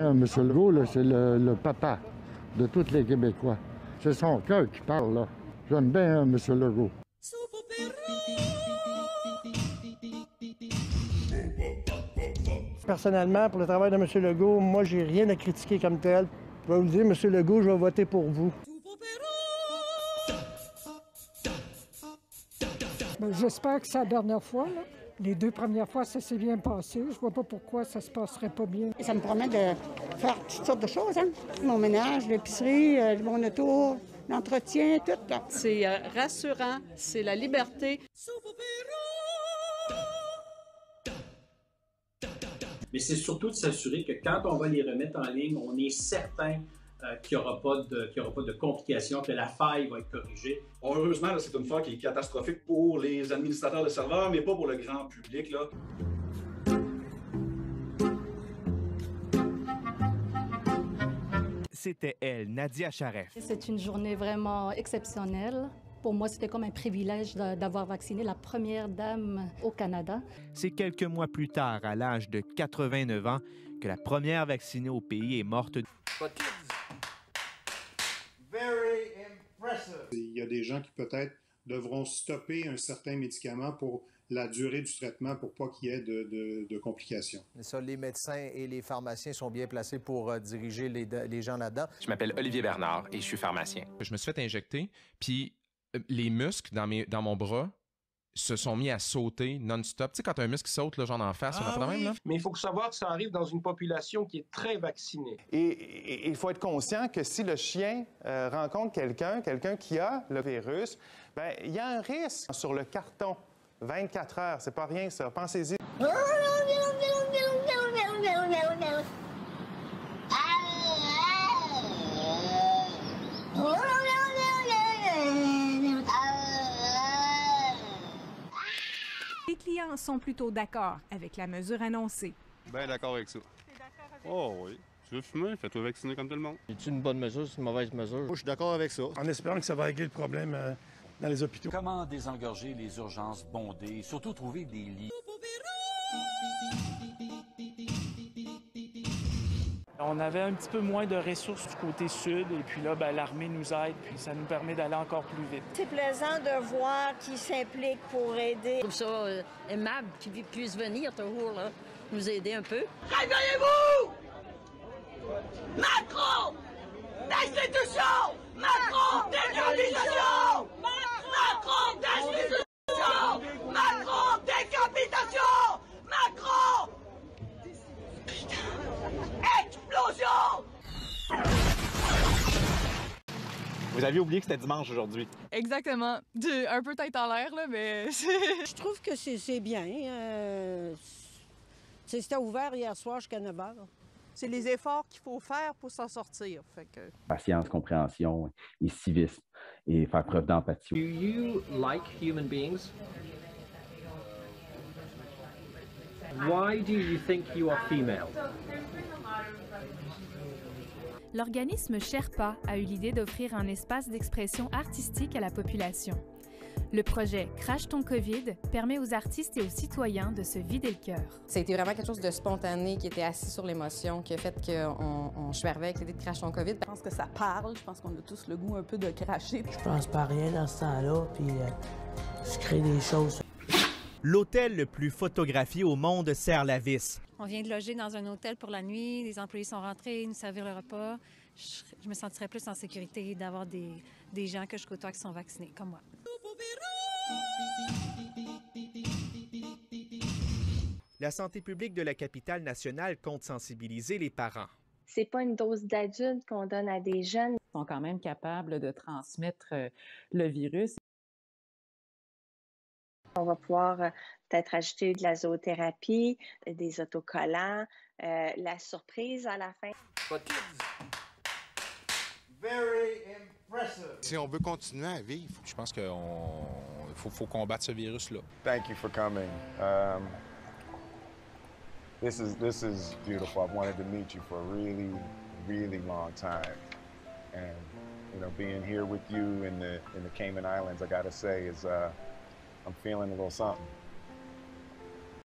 Euh, M. Legault, c'est le, le papa de tous les Québécois. C'est son cœur qui parle, là. J'aime bien hein, M. Legault. Personnellement, pour le travail de M. Legault, moi, j'ai rien à critiquer comme tel. Je vais vous dire, M. Legault, je vais voter pour vous. Ben, J'espère que c'est la dernière fois. là. Les deux premières fois, ça s'est bien passé. Je vois pas pourquoi ça se passerait pas bien. Ça me promet de faire toutes sortes de choses. Hein? Mon ménage, l'épicerie, euh, mon auto, l'entretien, tout. C'est euh, rassurant, c'est la liberté. mais c'est surtout de s'assurer que quand on va les remettre en ligne, on est certain euh, qu'il n'y aura, pas de- qu'il y aura pas de complications, que la faille va être corrigée. Bon, heureusement, c'est une fois qui est catastrophique pour les administrateurs de serveurs, mais pas pour le grand public. Là. C'était elle, Nadia Charef. C'est une journée vraiment exceptionnelle. Pour moi, c'était comme un privilège d'avoir vacciné la première dame au Canada. C'est quelques mois plus tard, à l'âge de 89 ans, que la première vaccinée au pays est morte. Il y a des gens qui peut-être devront stopper un certain médicament pour la durée du traitement pour pas qu'il y ait de, de- de complications. Ça, les médecins et les pharmaciens sont bien placés pour euh, diriger les, les gens là-dedans. Je m'appelle Olivier Bernard et je suis pharmacien. Je me suis fait injecter, puis euh, les muscles dans, mes, dans mon bras se sont mis à sauter non-stop. Tu sais, quand un muscle saute, là, genre en face, on fait de même, là? Mais il faut savoir que ça arrive dans une population qui est très vaccinée. Et, et- il faut être conscient que si le chien euh, rencontre quelqu'un, quelqu'un qui a le virus, ben il y a un risque sur le carton. 24 heures, c'est pas rien ça. Pensez-y. Les clients sont plutôt d'accord avec la mesure annoncée. Ben d'accord avec ça. Oh oui. Tu veux fumer? Fais-toi vacciner comme tout le monde. C'est une bonne mesure, c'est une mauvaise mesure? Moi, je suis d'accord avec ça. En espérant que ça va régler le problème euh, dans les hôpitaux. Comment désengorger les urgences bondées et surtout trouver des lits? On avait un petit peu moins de ressources du côté sud et puis là, ben, l'armée nous aide puis ça nous permet d'aller encore plus vite. C'est plaisant de voir qu'ils s'impliquent pour aider. Je trouve ça euh, aimable qu'ils puissent venir toujours là, nous aider un peu. Réveillez-vous! Vous aviez oublié que c'était dimanche aujourd'hui. Exactement. De- un peu tête en l'air, là, mais... Je trouve que c'est bien. euh, C'était ouvert hier soir jusqu'à 9 h. C'est les efforts qu'il faut faire pour s'en sortir. Fait que... Patience, compréhension et civisme et faire preuve d'empathie. Do you like human beings? Why do you think you are female? L'organisme Sherpa a eu l'idée d'offrir un espace d'expression artistique à la population. Le projet Crash ton COVID permet aux artistes et aux citoyens de se vider le cœur. C'était vraiment quelque chose de spontané qui était assis sur l'émotion, qui a fait qu'on on, arrivée avec l'idée de Crash ton COVID. Je pense que ça parle. Je pense qu'on a tous le goût un peu de cracher. Je pense pas à rien dans ce temps-là, puis euh, je crée des choses. L'hôtel le plus photographié au monde serre la vis. On vient de loger dans un hôtel pour la nuit. Les employés sont rentrés, nous servir le repas. Je, je me sentirais plus en sécurité d'avoir des, des gens que je côtoie qui sont vaccinés, comme moi. La santé publique de la capitale nationale compte sensibiliser les parents. C'est pas une dose d'adulte qu'on donne à des jeunes. Ils sont quand même capables de transmettre euh, le virus. On va pouvoir euh, peut-être ajouter de la zoothérapie, des autocollants, euh, la surprise à la fin. Si on veut continuer à vivre, Je pense qu'il faut, faut combattre ce virus-là. Thank you for coming. Um, this is this is beautiful. I've wanted to meet you for a really, really long time, and you know, being here with you in the in the Cayman Islands, I gotta say, is uh, I'm feeling a little something.